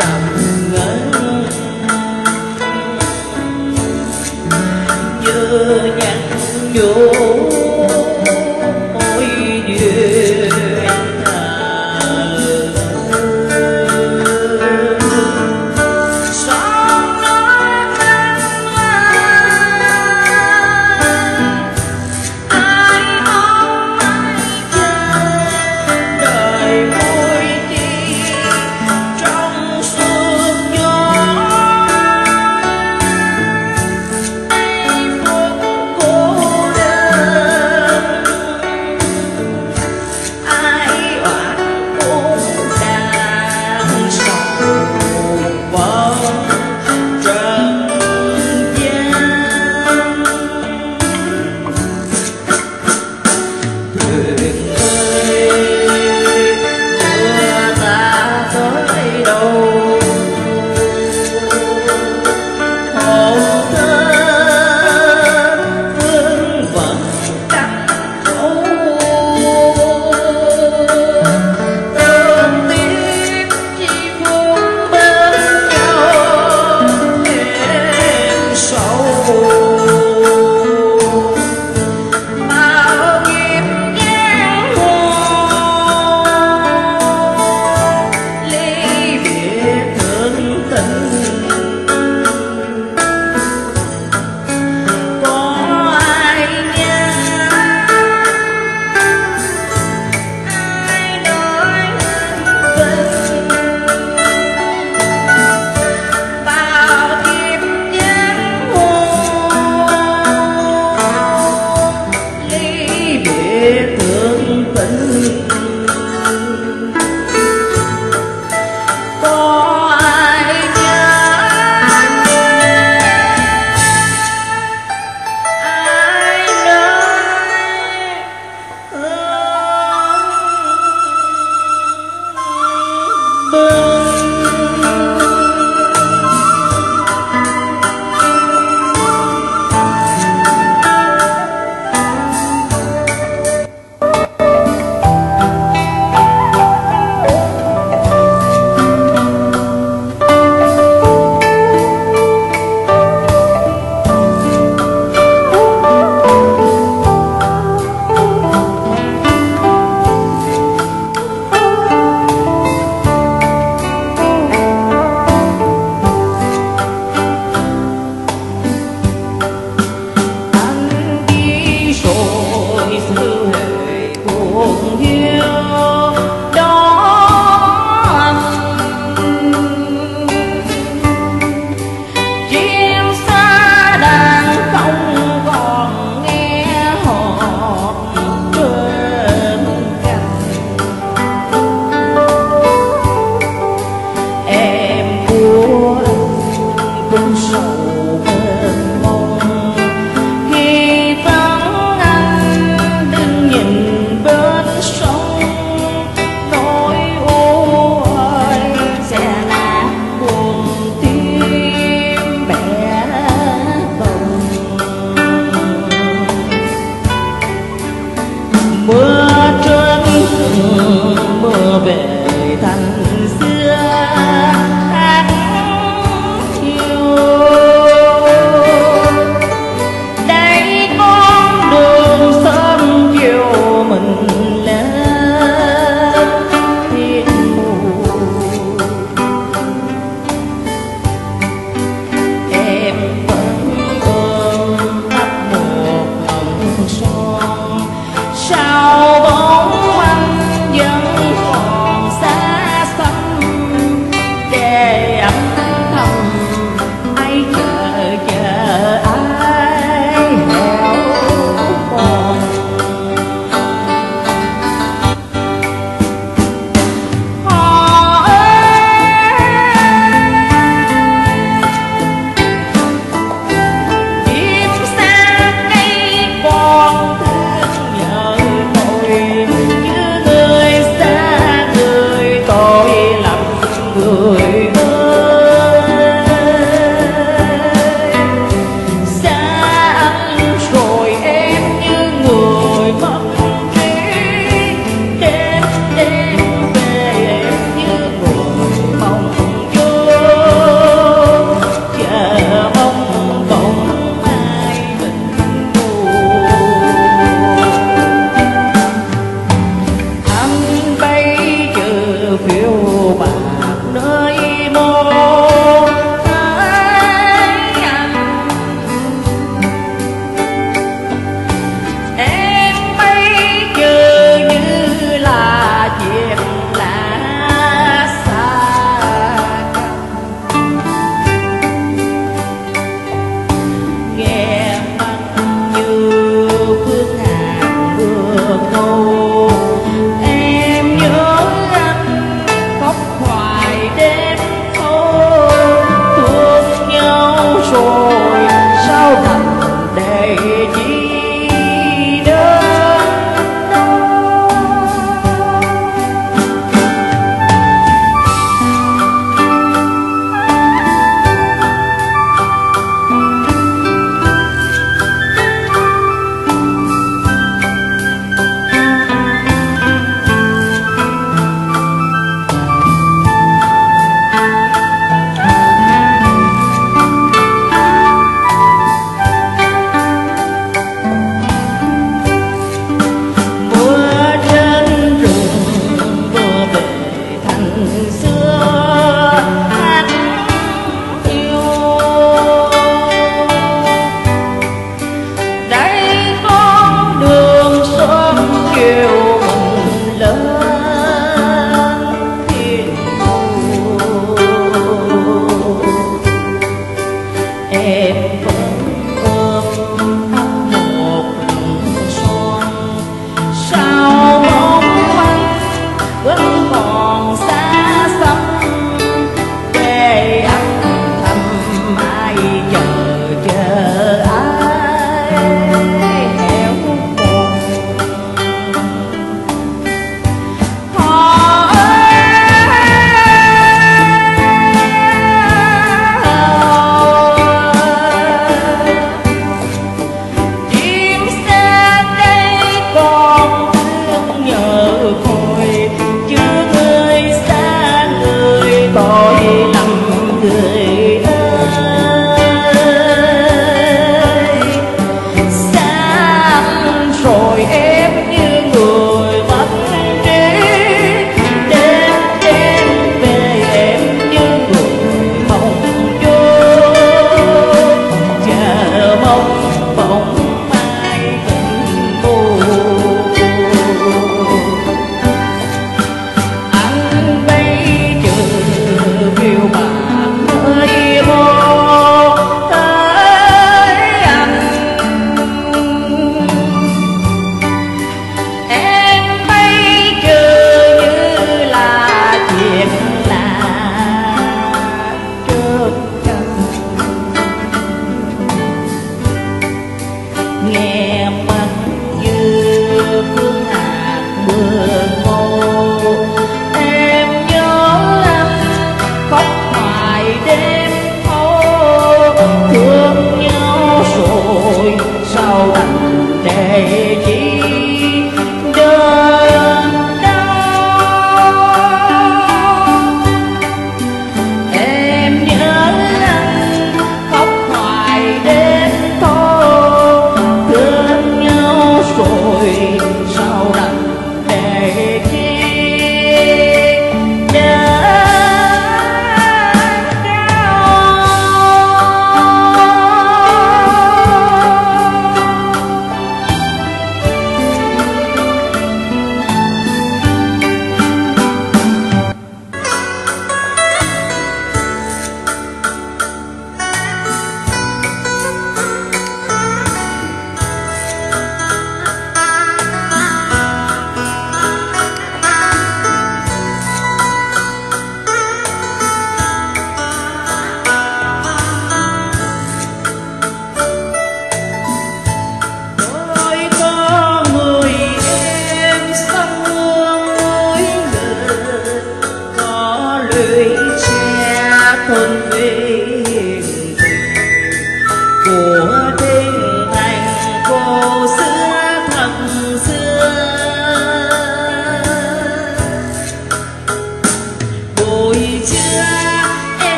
job.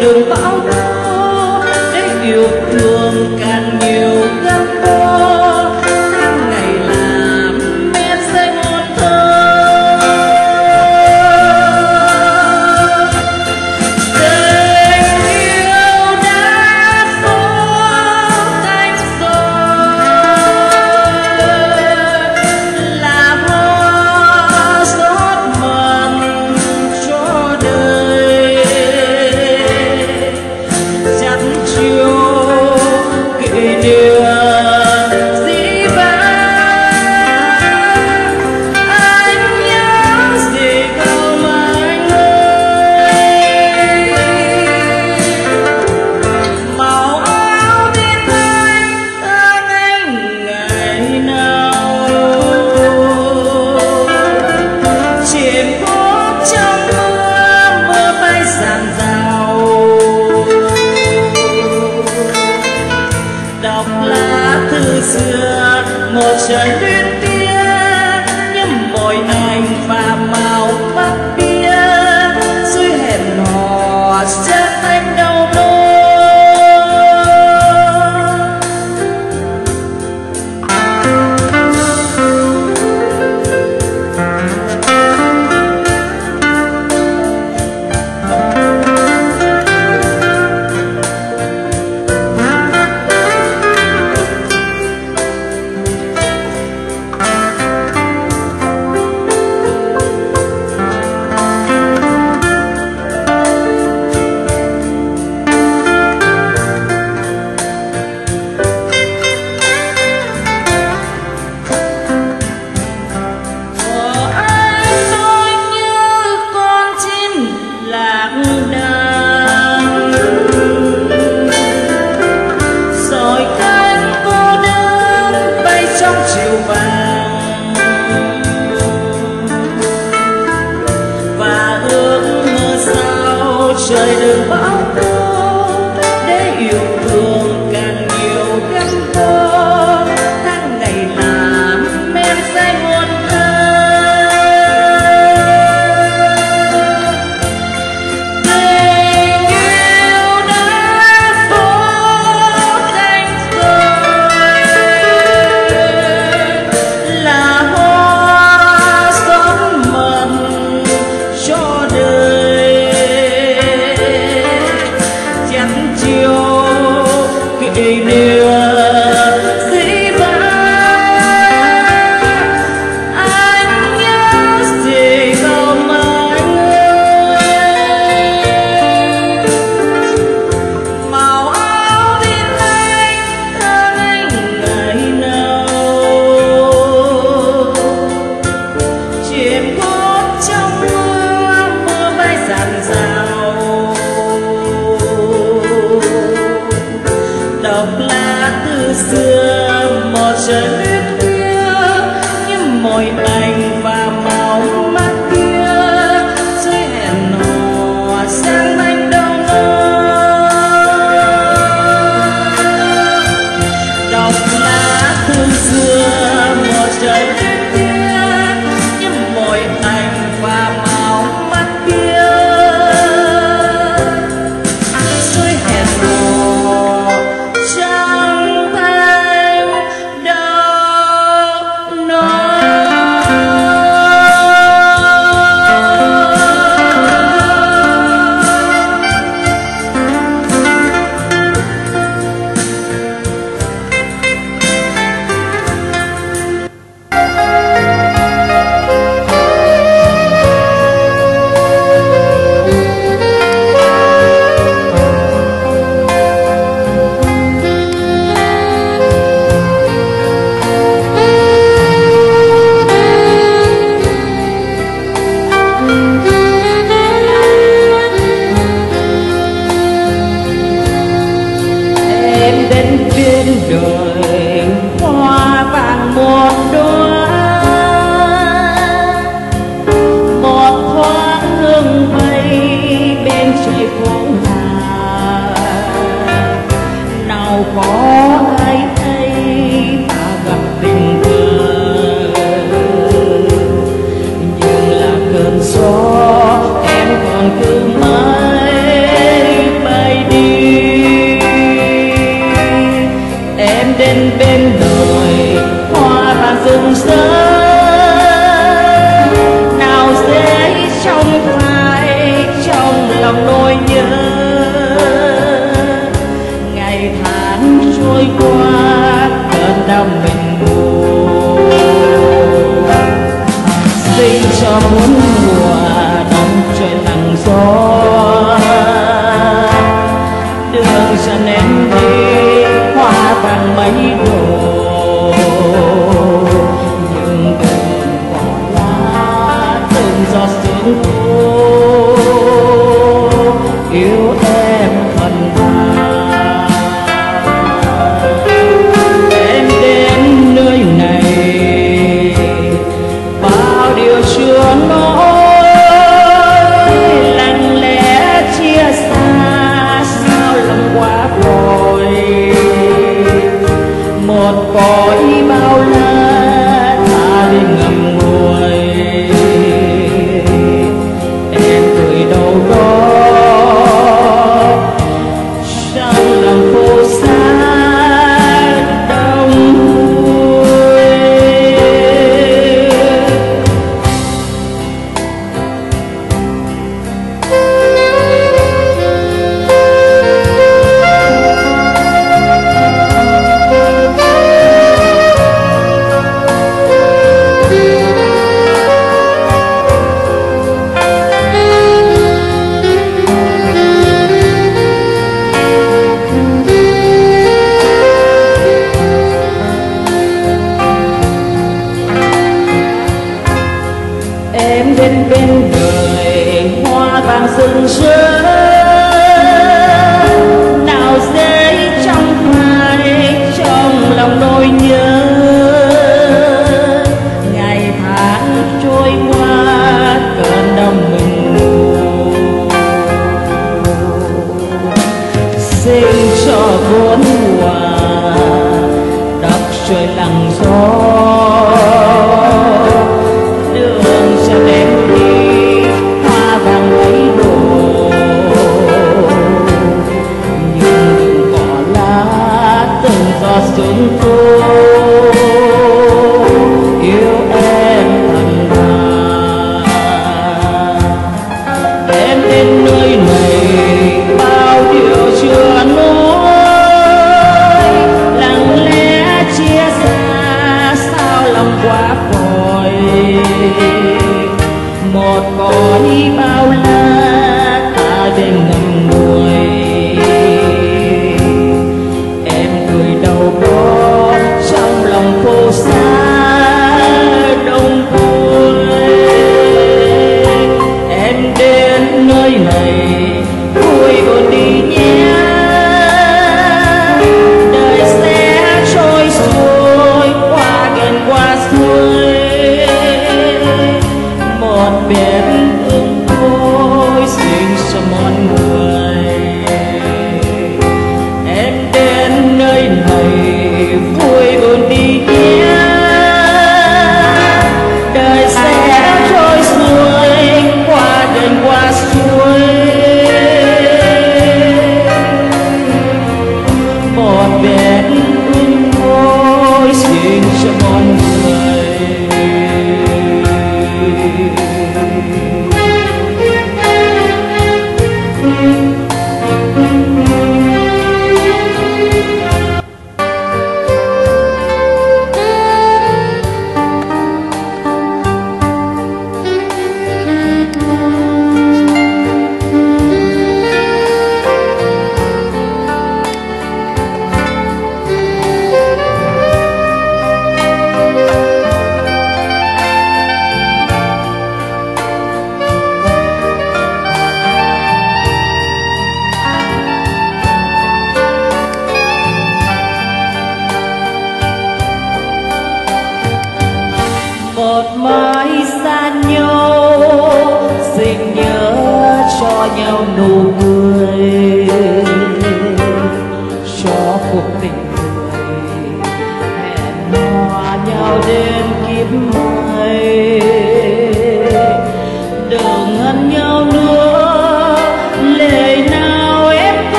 Đường bão để yêu good.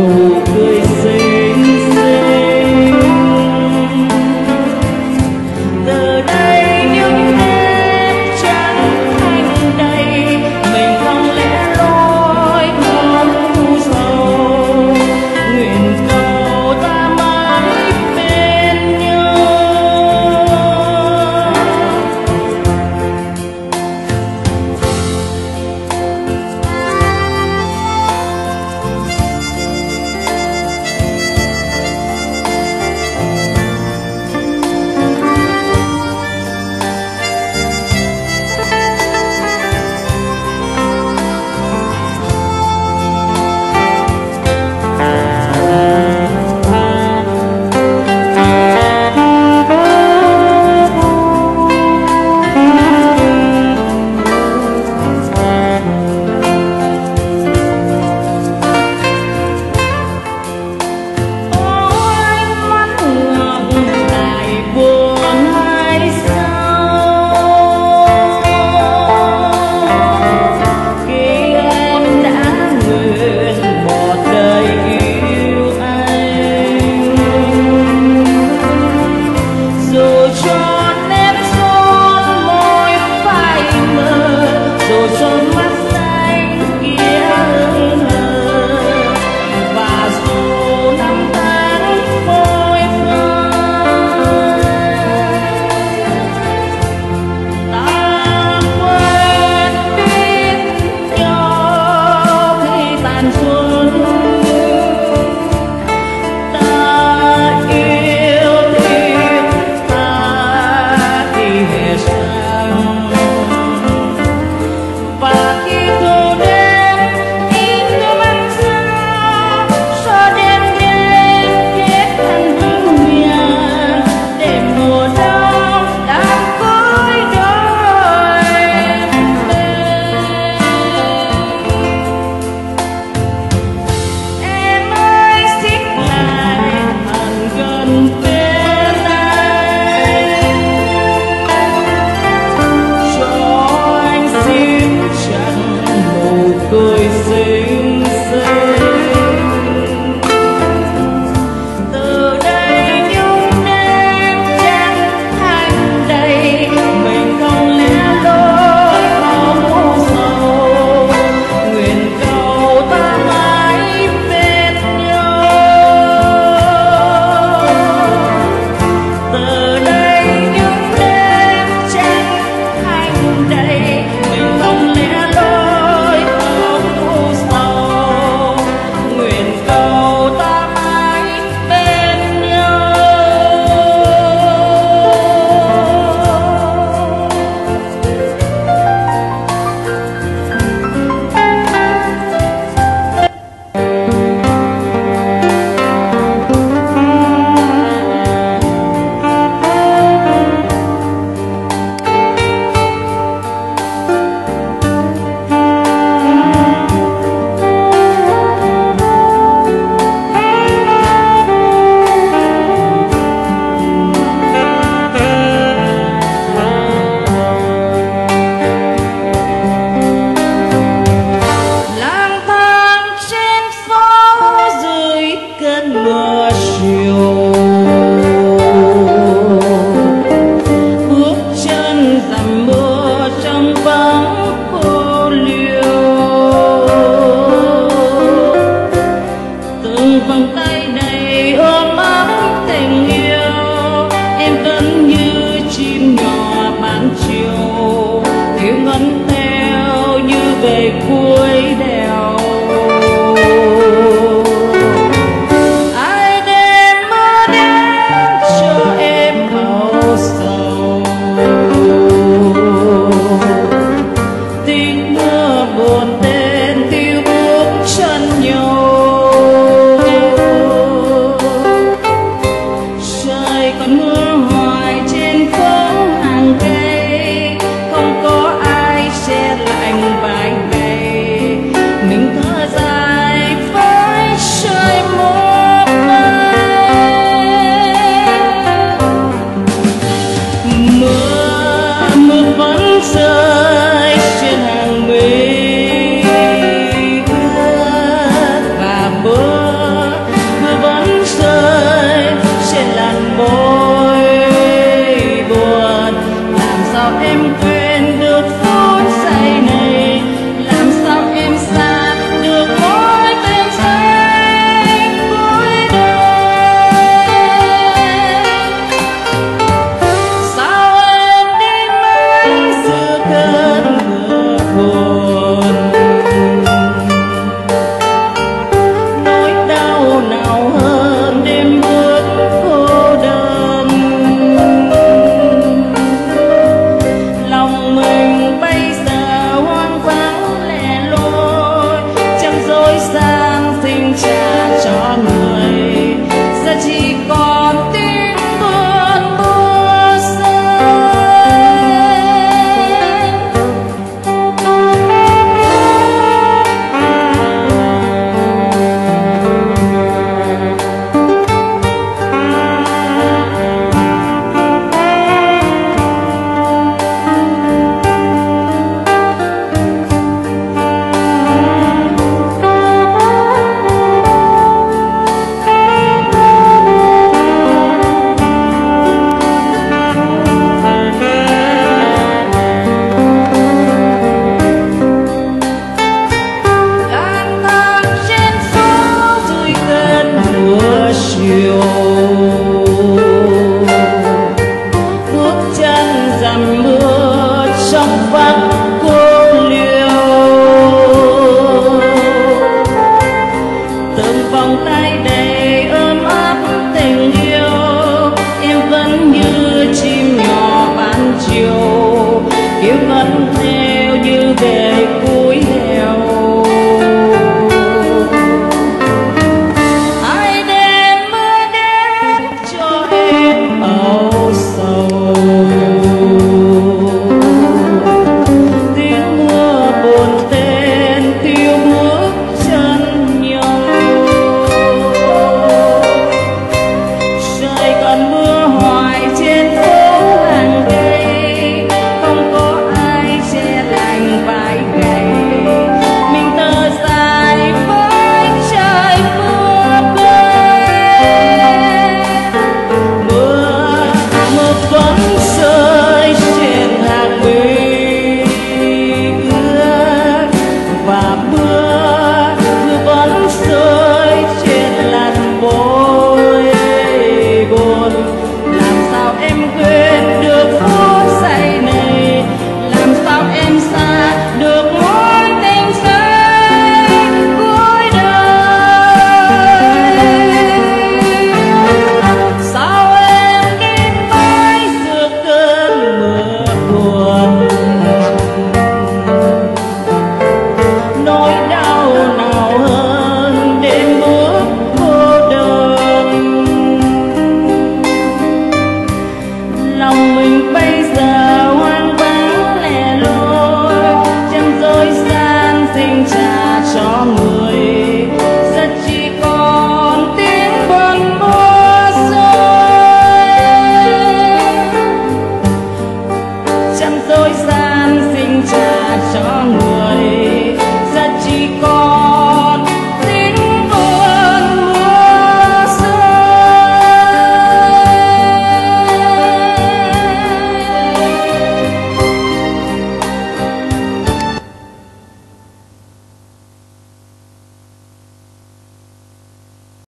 Senhor.